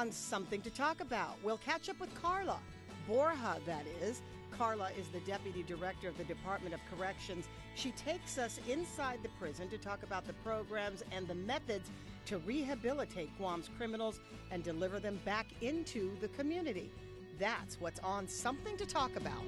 on Something to Talk About. We'll catch up with Carla Borja, that is. Carla is the Deputy Director of the Department of Corrections. She takes us inside the prison to talk about the programs and the methods to rehabilitate Guam's criminals and deliver them back into the community. That's what's on Something to Talk About.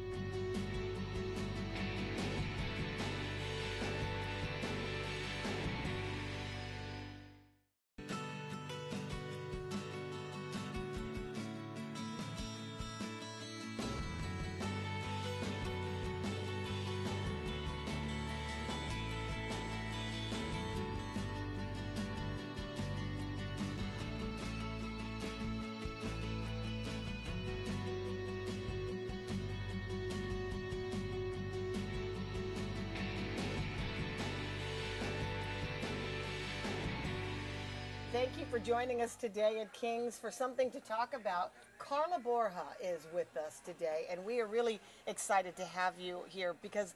You for joining us today at King's for something to talk about. Carla Borja is with us today, and we are really excited to have you here because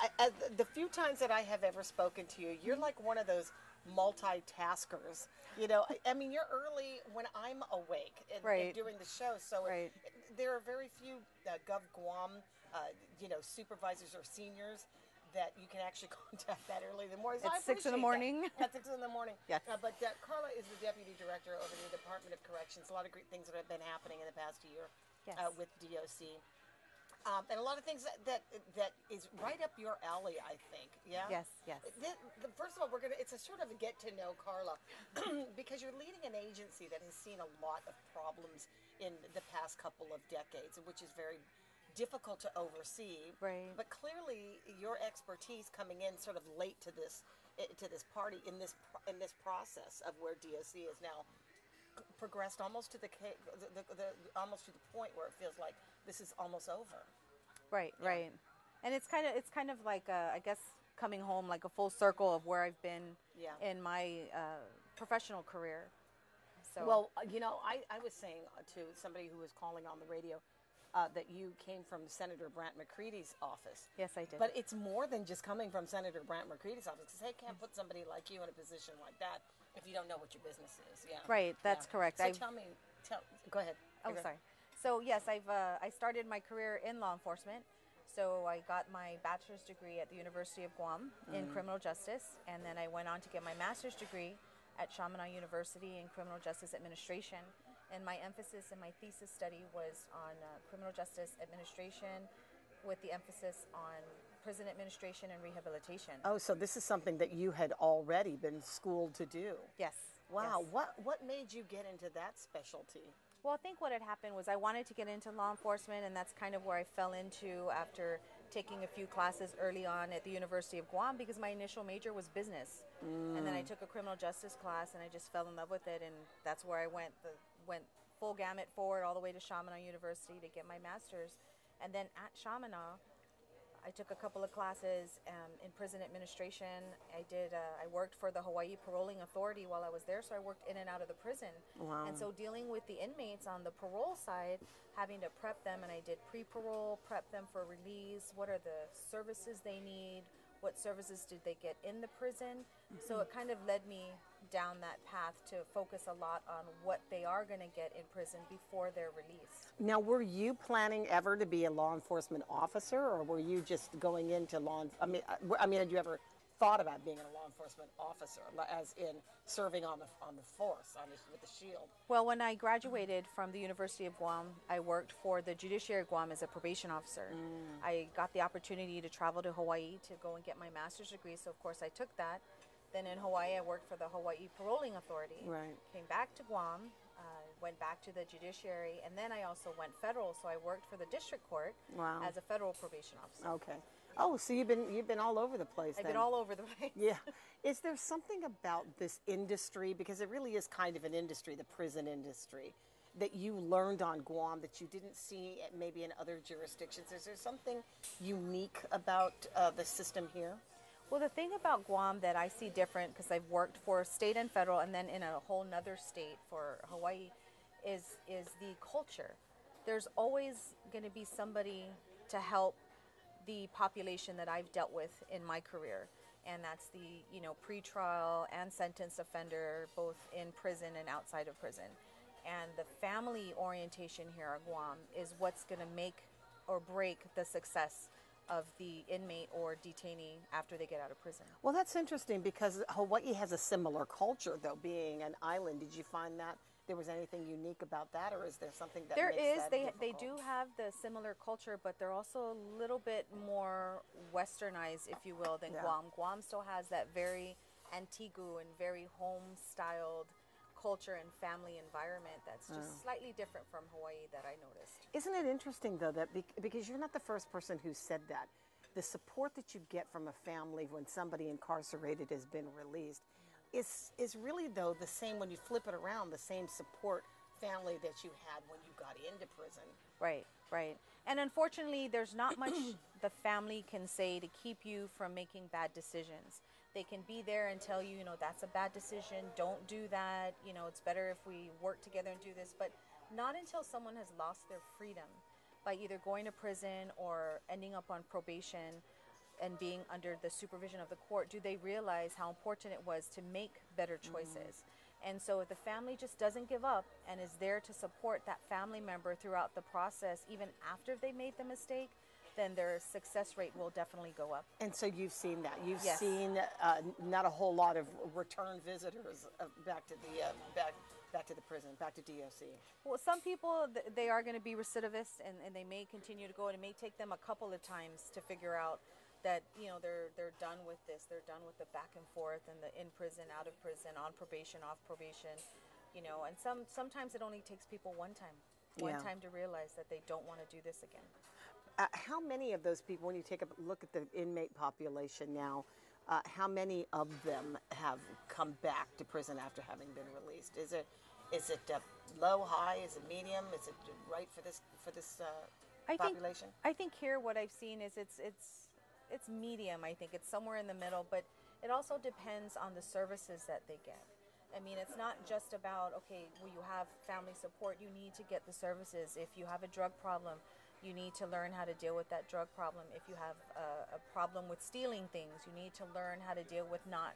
I, I, the few times that I have ever spoken to you, you're like one of those multitaskers. You know, I, I mean, you're early when I'm awake and, Right. and doing the show, so Right. there are very few uh, Gov Guam, uh, you know, supervisors or seniors that you can actually contact that early in the morning. So At I six in the that. morning? At six in the morning. Yes. Uh, but uh, Carla is the deputy director over the Department of Corrections. A lot of great things that have been happening in the past year Yes. uh, with DOC. Um, and a lot of things that, that that is right up your alley, I think. Yeah. Yes, yes. The, the, first of all, we're gonna. It's a sort of a get to know Carla, because you're leading an agency that has seen a lot of problems in the past couple of decades, which is very difficult to oversee. Right. But clearly, your expertise coming in sort of late to this eh, to this party in this in this process of where DOC is now progressed almost to the, the, the, the almost to the point where it feels like this is almost over. Right, right. And it's kind of it's kind of like uh, I guess coming home like a full circle of where I've been Yeah. in my uh, professional career. So Well, uh, you know, I, I was saying to somebody who was calling on the radio uh, that you came from Senator Brant McCreadie's office. Yes, I did. But it's more than just coming from Senator Brant McCreadie's office because they can't put somebody like you in a position like that if you don't know what your business is. Yeah. Right, that's Yeah. correct. So I've- tell me, tell, go ahead. Oh, Okay. sorry. So yes, I've uh, I started my career in law enforcement. So I got my bachelor's degree at the University of Guam in criminal justice, and then I went on to get my master's degree at Chaminade University in criminal justice administration. And my emphasis in my thesis study was on uh, criminal justice administration, with the emphasis on prison administration and rehabilitation. Oh, so this is something that you had already been schooled to do. Yes. Wow. yes. What what made you get into that specialty? Well, I think what had happened was I wanted to get into law enforcement, and that's kind of where I fell into after taking a few classes early on at the University of Guam because my initial major was business, and then I took a criminal justice class, and I just fell in love with it, and that's where I went the went full gamut forward all the way to Chaminade University to get my master's, and then at Chaminade. I took a couple of classes um, in prison administration. I did. Uh, I worked for the Hawaii Paroling Authority while I was there, so I worked in and out of the prison. Wow. And so dealing with the inmates on the parole side, having to prep them, and I did pre-parole, prep them for release. What are the services they need? What services did they get in the prison? So it kind of led me down that path to focus a lot on what they are going to get in prison before they're released. Now, were you planning ever to be a law enforcement officer, or were you just going into law? I mean, I I mean, had you ever thought about being a law enforcement officer, as in serving on the on the force on the, with the shield? Well, when I graduated from the University of Guam, I worked for the Judiciary of Guam as a probation officer. Mm. I got the opportunity to travel to Hawaii to go and get my master's degree, so of course I took that. Then in Hawaii, I worked for the Hawaii Paroling Authority. Right. Came back to Guam, uh, went back to the judiciary, and then I also went federal. So I worked for the district court Wow. as a federal probation officer. Okay. Oh, so you've been you've been all over the place. I've then. been all over the place. Yeah. Is there something about this industry, because it really is kind of an industry, the prison industry, that you learned on Guam that you didn't see maybe in other jurisdictions? Is there something unique about uh, the system here? Well, the thing about Guam that I see different because I've worked for state and federal, and then in a whole nother state for Hawaii, is is the culture. There's always going to be somebody to help the population that I've dealt with in my career, and that's the you know pretrial and sentence offender, both in prison and outside of prison. And the family orientation here at Guam is what's going to make or break the success of the inmate or detainee after they get out of prison. Well, that's interesting because Hawaii has a similar culture, though, being an island. Did you find that there was anything unique about that, or is there something that there is? that they difficult? they do have the similar culture, but they're also a little bit more westernized, if you will, than Yeah. Guam. Guam still has that very Antigu and very home-styled culture and family environment that's just oh. slightly different from Hawaii that I noticed. Isn't it interesting though that bec- because you're not the first person who said that, the support that you get from a family when somebody incarcerated has been released is is really though the same when you flip it around, the same support family that you had when you got into prison. Right, right. And unfortunately, there's not much the family can say to keep you from making bad decisions. They can be there and tell you, you know, that's a bad decision, don't do that, you know, it's better if we work together and do this, but not until someone has lost their freedom by either going to prison or ending up on probation and being under the supervision of the court do they realize how important it was to make better mm-hmm. choices. And so if the family just doesn't give up and is there to support that family member throughout the process, even after they made the mistake, then their success rate will definitely go up. And so you've seen that. You've Yes. seen uh, not a whole lot of return visitors uh, back to the uh, back back to the prison, back to DOC. Well, some people they are going to be recidivists, and, and they may continue to go, and it may take them a couple of times to figure out that you know they're they're done with this. They're done with the back and forth and the in prison, out of prison, on probation, off probation. You know, and some sometimes it only takes people one time, one Yeah. time to realize that they don't want to do this again. Uh, how many of those people, when you take a look at the inmate population now, uh, how many of them have come back to prison after having been released? Is it is it uh, low, high? Is it medium? Is it right for this for this uh, I think? I think here what I've seen is it's it's it's medium. I think it's somewhere in the middle, but it also depends on the services that they get. I mean, it's not just about okay, well, you have family support. You need to get the services. If you have a drug problem, you need to learn how to deal with that drug problem. If you have a, a problem with stealing things, you need to learn how to deal with not,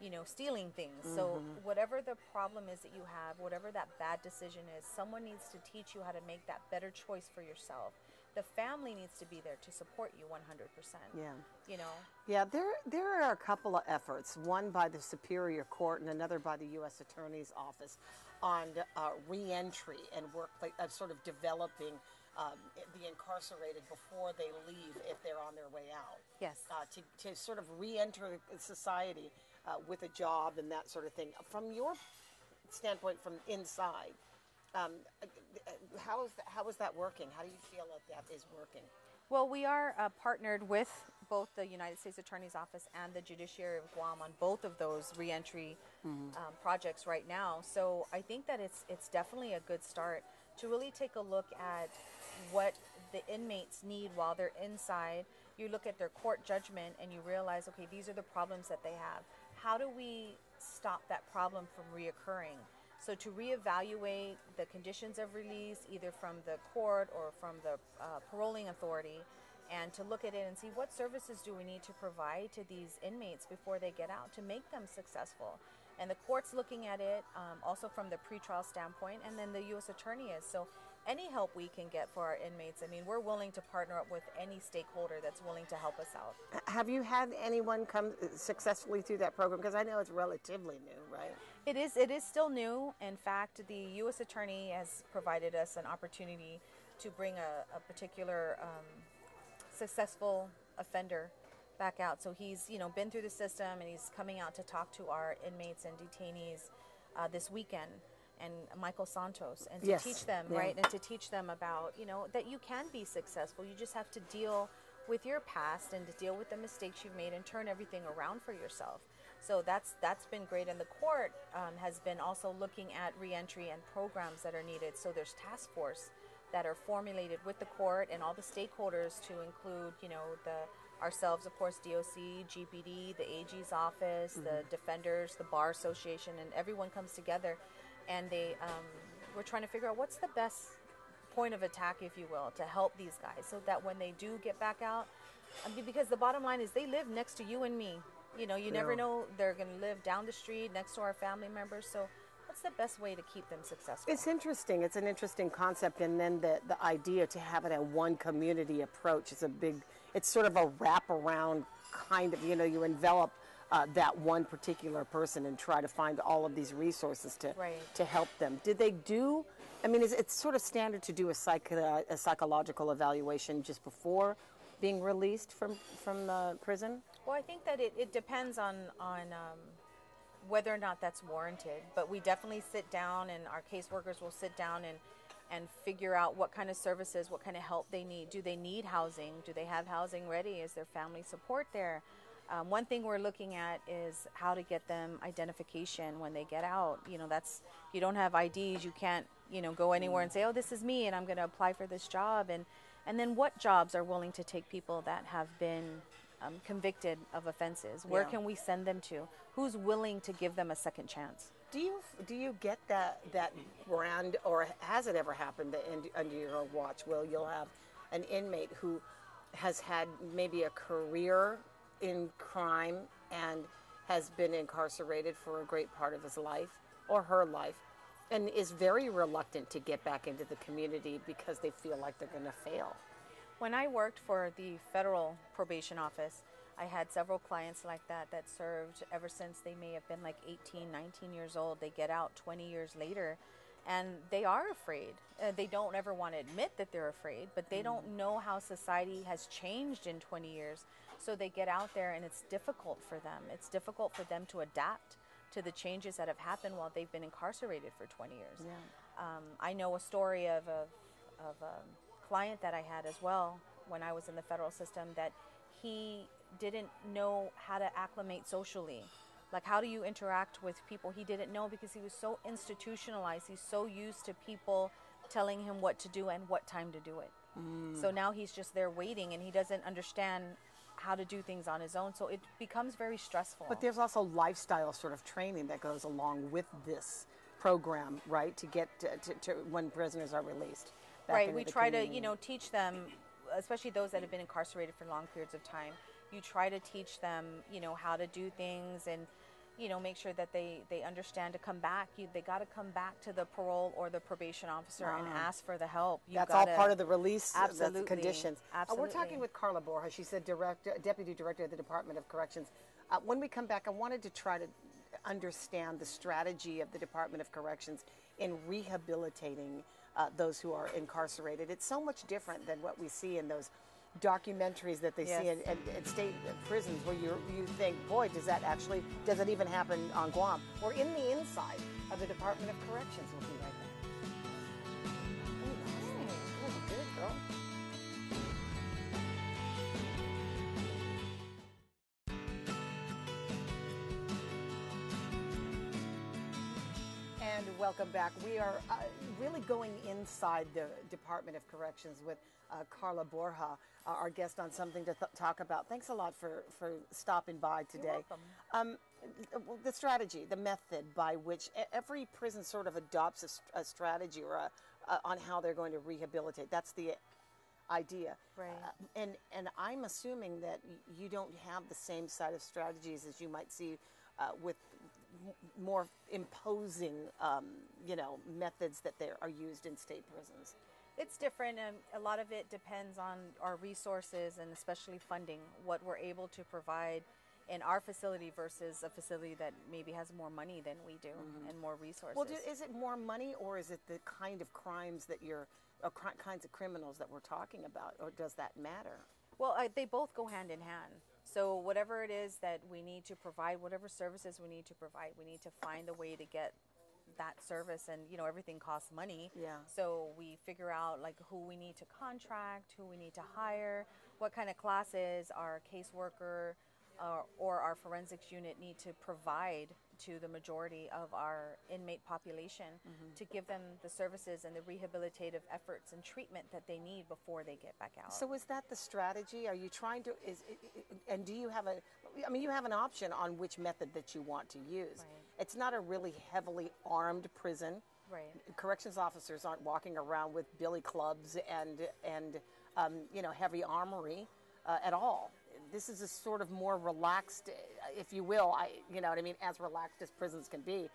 you know, stealing things. So whatever the problem is that you have, whatever that bad decision is, someone needs to teach you how to make that better choice for yourself. The family needs to be there to support you 100%. Yeah. You know, Yeah, there there are a couple of efforts, one by the Superior Court and another by the U.S. Attorney's Office, on uh, reentry and workplace, uh, sort of developing um, the incarcerated before they leave if they're on their way out. Yes. Uh, to, to sort of re-enter society uh, with a job and that sort of thing. From your standpoint, from inside, um, uh, how is that, how is that working? How do you feel like that is working? Well, we are uh, partnered with both the United States Attorney's Office and the Judiciary of Guam on both of those reentry um, projects right now. So I think that it's it's definitely a good start to really take a look at what the inmates need while they're inside. You look at their court judgment and you realize, okay, these are the problems that they have. How do we stop that problem from reoccurring? So to reevaluate the conditions of release, either from the court or from the uh, paroling authority, and to look at it and see what services do we need to provide to these inmates before they get out to make them successful. And the court's looking at it um, also from the pretrial standpoint, and then the U.S. Attorney is. So any help we can get for our inmates, I mean, we're willing to partner up with any stakeholder that's willing to help us out. Have you had anyone come successfully through that program? Because I know it's relatively new, right? It is. It is still new. In fact, the U.S. Attorney has provided us an opportunity to bring a, a particular um, successful offender back out. So he's, you know, been through the system and he's coming out to talk to our inmates and detainees uh, this weekend. And Michael Santos, and to Yes, teach them, yeah. right, and to teach them about, you know, that you can be successful. You just have to deal with your past and to deal with the mistakes you've made and turn everything around for yourself. So that's that's been great, and the court um, has been also looking at reentry and programs that are needed. So there's task force that are formulated with the court and all the stakeholders to include, you know, the ourselves, of course, DOC, GPD, the AG's office, the defenders, the bar association, and everyone comes together, and they um, we're trying to figure out what's the best point of attack, if you will, to help these guys so that when they do get back out, I mean, because the bottom line is they live next to you and me. You know, you never know they're going to live down the street next to our family members. So, what's the best way to keep them successful? It's interesting. It's an interesting concept, and then the the idea to have it a one community approach is a big. It's sort of a wraparound kind of. You know, you envelop. Uh, that one particular person and try to find all of these resources to Right. to help them. Did they do? I mean, is it's sort of standard to do a, psych, uh, a psychological evaluation just before being released from from the prison? Well, I think that it, it depends on on um, whether or not that's warranted. But we definitely sit down, and our caseworkers will sit down and and figure out what kind of services, what kind of help they need. Do they need housing? Do they have housing ready? Is there family support there? Um, one thing we're looking at is how to get them identification when they get out. You know, that's if you don't have IDs, you can't you know go anywhere and say, oh, this is me, and I'm going to apply for this job. And and then what jobs are willing to take people that have been um, convicted of offenses? Where Yeah. can we send them to? Who's willing to give them a second chance? Do you do you get that that brand, or has it ever happened that in, under your watch? Will you'll have an inmate who has had maybe a career in crime and has been incarcerated for a great part of his life or her life, and is very reluctant to get back into the community because they feel like they're going to fail. When I worked for the federal probation office, I had several clients like that that served ever since they may have been like 18, 19 years old. They get out 20 years later and they are afraid. Uh, they don't ever want to admit that they're afraid, but they don't know how society has changed in 20 years. So they get out there and it's difficult for them. It's difficult for them to adapt to the changes that have happened while they've been incarcerated for 20 years. Um, I know a story of a, of a client that I had as well when I was in the federal system that he didn't know how to acclimate socially. Like, how do you interact with people? He didn't know because he was so institutionalized. He's so used to people telling him what to do and what time to do it. So mm. now he's just there waiting and he doesn't understand how to do things on his own. So it becomes very stressful. But there's also lifestyle sort of training that goes along with this program, right? To get to, to, to when prisoners are released. right we try to you know teach them especially those that have been incarcerated for long periods of time you try to teach them you know how to do things and you know make sure that they they understand to come back you they got to come back to the parole or the probation officer and ask for the help you That's all gotta- part of the release uh, Absolutely. conditions. Uh, we're talking with Carla Borja. She's the director, deputy director of the Department of Corrections. Uh, when we come back, I wanted to try to understand the strategy of the Department of Corrections in rehabilitating uh, those who are incarcerated. It's so much different than what we see in those documentaries that they see Yes. in, in, in state prisons where you you think, boy, does that actually does it even happen on Guam or in the inside of the Department of Corrections? We'll be right back. Ooh, nice. Good, girl. Welcome back. We are uh, really going inside the Department of Corrections with uh, Carla Borja, uh, our guest on something to th- talk about. Thanks a lot for, for stopping by today. welcome. Um, the strategy, the method by which every prison sort of adopts a, st- a strategy or a, uh, on how they're going to rehabilitate. That's the idea. Right. Uh, and and I'm assuming that you don't have the same set of strategies as you might see uh, with more imposing, um, you know, methods that there are used in state prisons. It's different, and a lot of it depends on our resources and especially funding, what we're able to provide in our facility versus a facility that maybe has more money than we do and more resources. Well, do, is it more money, or is it the kind of crimes that you're, or cri- kinds of criminals that we're talking about, or does that matter? Well, uh, they both go hand in hand. So whatever it is that we need to provide, whatever services we need to provide, we need to find a way to get that service and you know everything costs money Yeah. so we figure out like who we need to contract who we need to hire what kind of classes our caseworker uh, or our forensics unit need to provide to the majority of our inmate population to give them the services and the rehabilitative efforts and treatment that they need before they get back out So is that the strategy? Are you trying to is and do you have a I mean you have an option on which method that you want to use. Right. It's not a really heavily armed prison. right Corrections officers aren't walking around with billy clubs and and um, you know heavy armory uh, at all. This is a sort of more relaxed, if you will. I you know what I mean, as relaxed as prisons can be.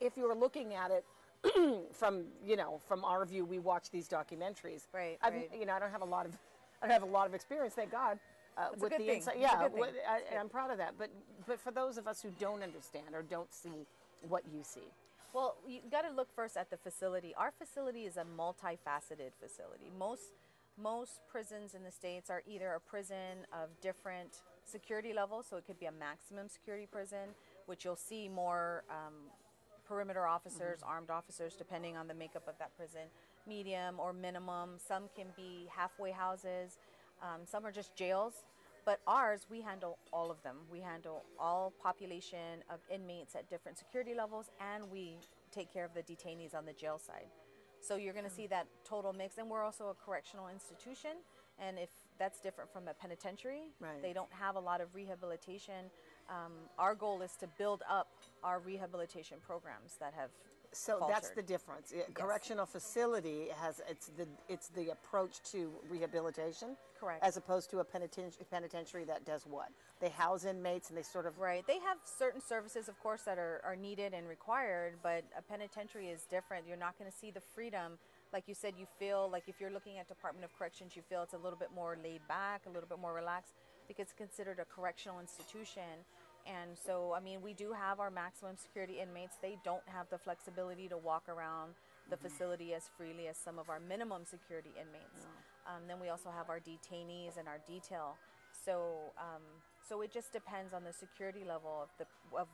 if you were looking at it from you know from our view, we watch these documentaries. Right, I've, right. You know, I don't have a lot of I don't have a lot of experience, thank God. Uh, a with the thing. insight, yeah, good thing. what- I, I'm proud of that. But but for those of us who don't understand or don't see what you see, Well, you got to look first at the facility. Our facility is a multifaceted facility. Most most prisons in the states are either a prison of different security level, so it could be a maximum security prison, which you'll see more um, perimeter officers, armed officers, depending on the makeup of that prison, medium or minimum. Some can be halfway houses. Um, some are just jails. But ours, we handle all of them. We handle all population of inmates at different security levels, and we take care of the detainees on the jail side. So you're going to see that total mix, and we're also a correctional institution. And if that's different from a penitentiary, Right. they don't have a lot of rehabilitation. Um, our goal is to build up our rehabilitation programs that have so that's the difference. Yeah, Correctional facility has it's the it's the approach to rehabilitation, Correct. as opposed to a penitentiary, penitentiary that does what? They house inmates and they sort of Right. They have certain services, of course, that are, are needed and required, but a penitentiary is different. You're not going to see the freedom. Like you said, you feel like if you're looking at Department of Corrections, you feel it's a little bit more laid back, a little bit more relaxed, because it's considered a correctional institution. And so, I mean, we do have our maximum security inmates. They don't have the flexibility to walk around the facility as freely as some of our minimum security inmates. Um, then we also have our detainees and our detail. So, um, so it just depends on the security level of the of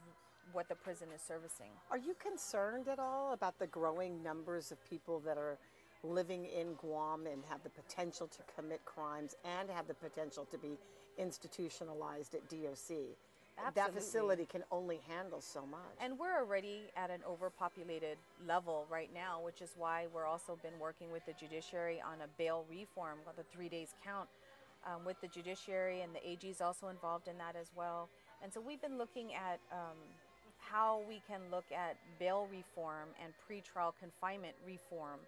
what the prison is servicing. Are you concerned at all about the growing numbers of people that are living in Guam and have the potential to commit crimes and have the potential to be institutionalized at DOC? Absolutely. That facility can only handle so much. And we're already at an overpopulated level right now, which is why we're also been working with the judiciary on a bail reform, the three days count, um, with the judiciary, and the AG is also involved in that as well. And so we've been looking at um, how we can look at bail reform and pretrial confinement reform,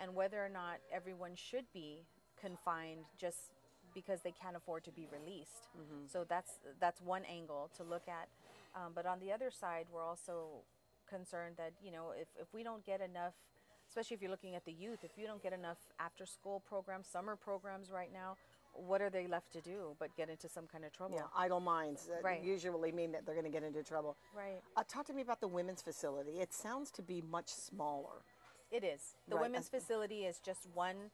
and whether or not everyone should be confined just because they can't afford to be released. So that's that's one angle to look at. Um, but on the other side, we're also concerned that you know if, if we don't get enough, especially if you're looking at the youth, if you don't get enough after school programs, summer programs right now, what are they left to do but get into some kind of trouble? yeah, idle minds uh, Right. usually mean that they're going to get into trouble. Right. Uh, talk to me about the women's facility. It sounds to be much smaller. It is. The Right, women's that's- facility is just one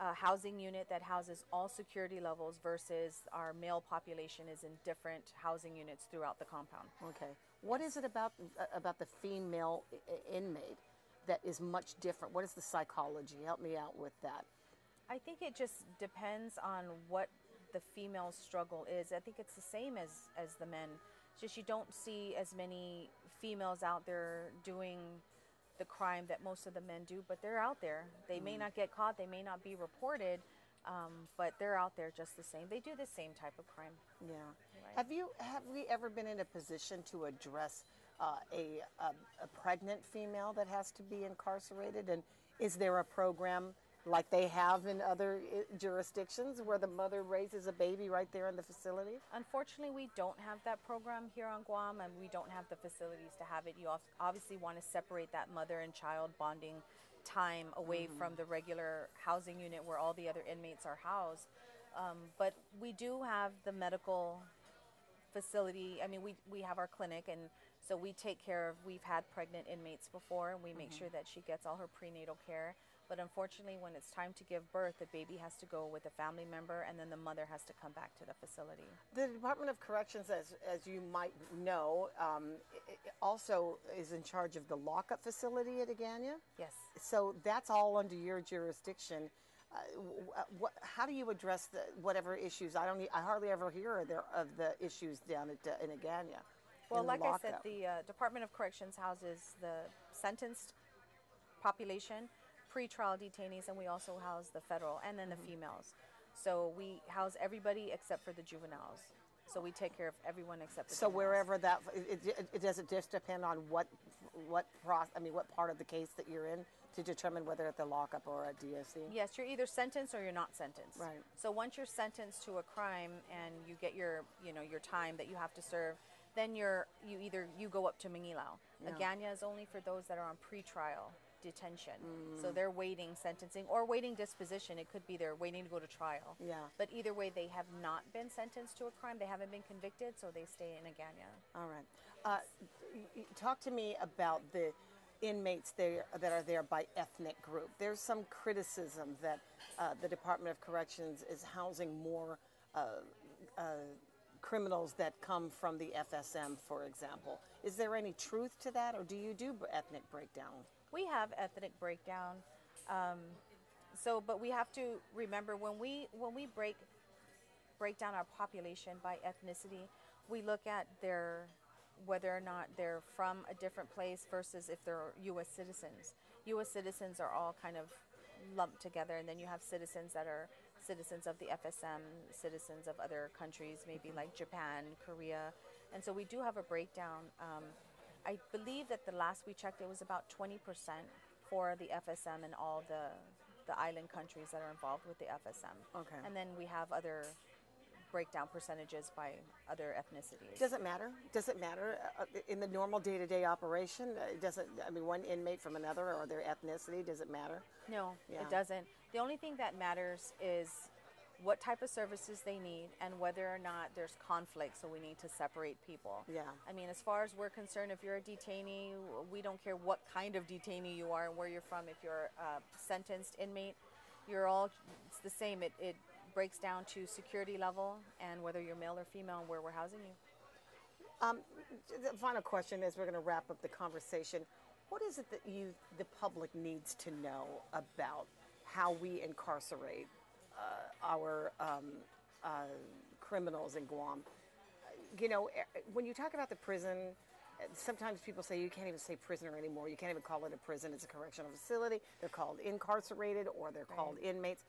uh, housing unit that houses all security levels versus our male population is in different housing units throughout the compound. Okay. What is it about uh, about the female i- inmate that is much different? What is the psychology? Help me out with that. I think it just depends on what the female struggle is. I think it's the same as as the men. It's just you don't see as many females out there doing the crime that most of the men do, but they're out there. They may not get caught, they may not be reported, um, but they're out there just the same. They do the same type of crime. Yeah. Have you have we ever been in a position to address uh, a, a a pregnant female that has to be incarcerated? And is there a program like they have in other uh, jurisdictions where the mother raises a baby right there in the facility? Unfortunately, we don't have that program here on Guam, and we don't have the facilities to have it. You obviously want to separate that mother and child bonding time away from the regular housing unit where all the other inmates are housed. Um, but we do have the medical facility. I mean, we, we have our clinic, and so we take care of. We've had pregnant inmates before, and we make sure that she gets all her prenatal care. But unfortunately, when it's time to give birth, the baby has to go with a family member, and then the mother has to come back to the facility. The Department of Corrections, as, as you might know, um, also is in charge of the lockup facility at Agana. Yes. So that's all under your jurisdiction. Uh, w- what, how do you address the, whatever issues? I don't. I hardly ever hear of the issues down at uh, in Agana. Well, in like I said, the uh, Department of Corrections houses the sentenced population, pretrial detainees, and we also house the federal and then the Mm-hmm. females. So we house everybody except for the juveniles. So we take care of everyone except the So juveniles. wherever that, it, it, it does it just depend on what, what process? I mean, what part of the case that you're in to determine whether it's a lockup or a DOC. Yes, you're either sentenced or you're not sentenced. Right. So once you're sentenced to a crime and you get your, you know, your time that you have to serve, then you're you either you go up to Mangilao. Yeah. Agana is only for those that are on pretrial detention. So Mm. they're waiting sentencing or waiting disposition. It could be they're waiting to go to trial. Yeah. But either way, they have not been sentenced to a crime. They haven't been convicted, so they stay in Agana. All right. Uh, talk to me about the inmates there that are there by ethnic group. There's some criticism that uh, the Department of Corrections is housing more uh, uh, criminals that come from the FSM, for example. Is there any truth to that, or do you do ethnic breakdown? We have ethnic breakdown. Um, so, but we have to remember when we when we break break down our population by ethnicity, we look at their whether or not they're from a different place versus if they're U.S. citizens. U.S. citizens are all kind of lumped together, and then you have citizens that are citizens of the FSM, citizens of other countries, maybe like Japan, Korea, and so we do have a breakdown. Um, I believe that the last we checked, it was about 20% for the FSM and all the the island countries that are involved with the FSM. Okay. And then we have other breakdown percentages by other ethnicities. Does it matter? Does it matter uh, in the normal day-to-day operation? Uh, Does it? I mean, one inmate from another, or their ethnicity? Does it matter? No, Yeah. it doesn't. The only thing that matters is what type of services they need and whether or not there's conflict, so we need to separate people. Yeah. I mean, as far as we're concerned, if you're a detainee, we don't care what kind of detainee you are and where you're from. If you're a sentenced inmate, you're all, it's the same. It, it breaks down to security level and whether you're male or female and where we're housing you. Um, the final question as we're going to wrap up the conversation. What is it that you, the public, needs to know about how we incarcerate our um, uh, criminals in Guam? You know, eh, when you talk about the prison, sometimes people say you can't even say prisoner anymore. You can't even call it a prison. It's a correctional facility. They're called incarcerated or they're called inmates.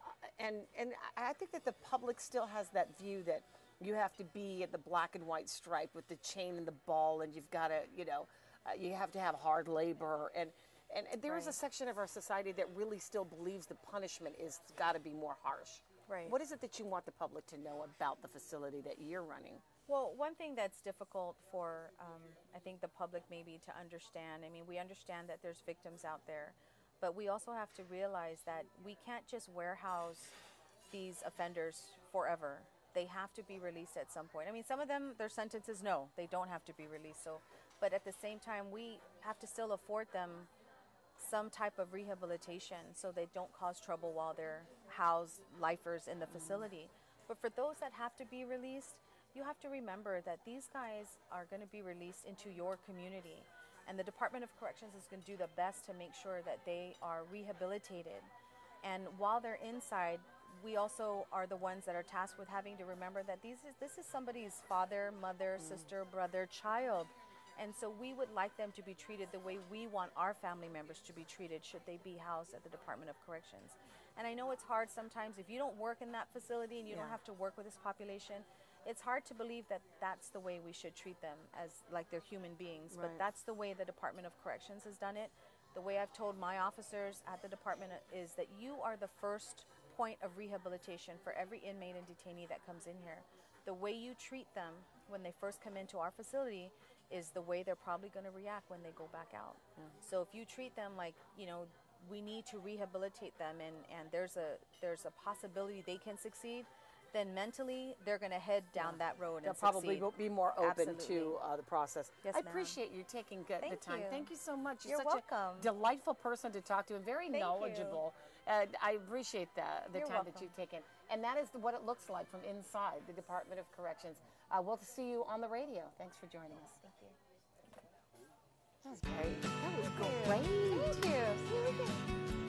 Uh, and and I I think that the public still has that view that you have to be at the black and white stripe with the chain and the ball, and you've got to, you know, uh, you have to have hard labor. And and, and there is a section of our society that really still believes the punishment is got to be more harsh. Right. What is it that you want the public to know about the facility that you're running? Well, one thing that's difficult for, um, I think, the public maybe to understand. I mean, we understand that there's victims out there, but we also have to realize that we can't just warehouse these offenders forever. They have to be released at some point. I mean, some of them, their sentences, no, they don't have to be released. So, but at the same time, we have to still afford them some type of rehabilitation so they don't cause trouble while they're housed lifers in the facility. But for those that have to be released, you have to remember that these guys are going to be released into your community. And the Department of Corrections is going to do the best to make sure that they are rehabilitated. And while they're inside, we also are the ones that are tasked with having to remember that these is, this is somebody's father, mother, mm. sister, brother, child. And so we would like them to be treated the way we want our family members to be treated should they be housed at the Department of Corrections. And I know it's hard sometimes if you don't work in that facility and you Yeah. don't have to work with this population. It's hard to believe that that's the way we should treat them as like they're human beings, but that's the way the Department of Corrections has done it. The way I've told my officers at the department is that you are the first point of rehabilitation for every inmate and detainee that comes in here. The way you treat them when they first come into our facility is the way they're probably going to react when they go back out. So if you treat them like, you know, we need to rehabilitate them and, and there's a there's a possibility they can succeed, then mentally they're going to head down that road and They'll probably succeed. be more open to uh, the process. Yes, I appreciate you taking good, the time. you. Thank you so much. You're such welcome. a delightful person to talk to and very Thank knowledgeable. And I appreciate the, the You're time that you've taken. And that is what it looks like from inside the Department of Corrections. Uh, we'll see you on the radio. Thanks for joining us. That was great. That was. Thank you. See you again.